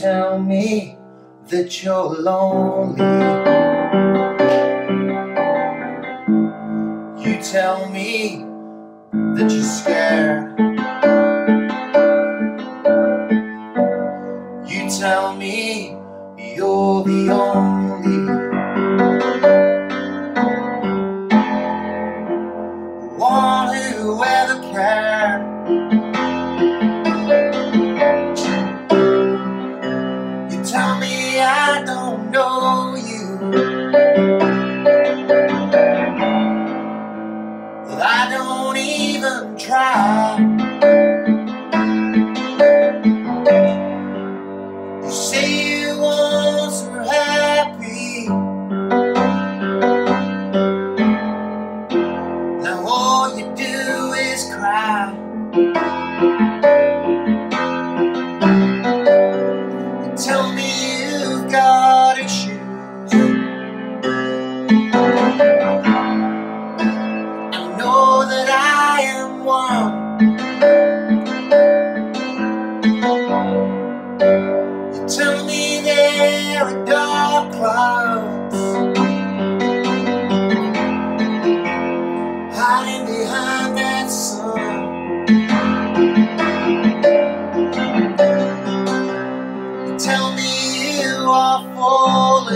tell me that you're lonely. You tell me that you're scared. You tell me you're the only you do is cry. You tell me you've got issues. I know that I am one. You tell me there are dark clouds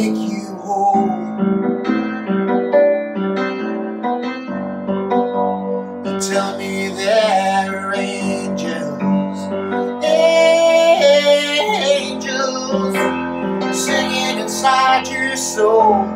make you whole. You tell me there are angels. Angels singing inside your soul.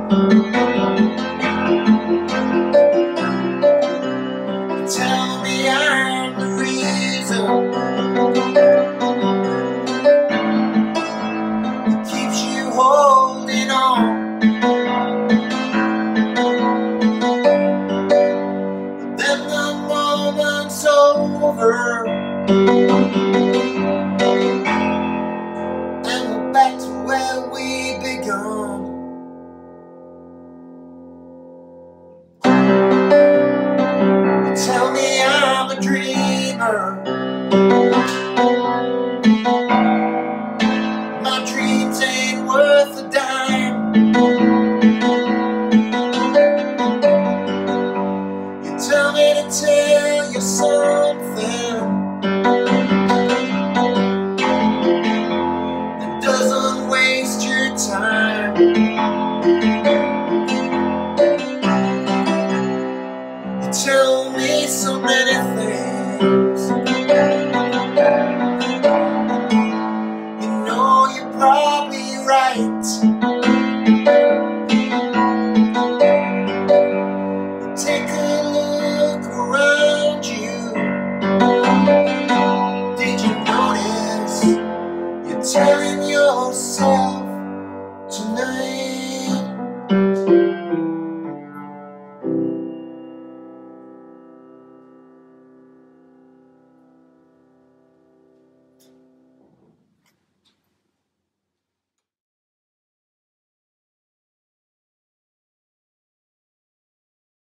Over. And we're back to where we begun. You tell me I'm a dreamer. tearing yourself.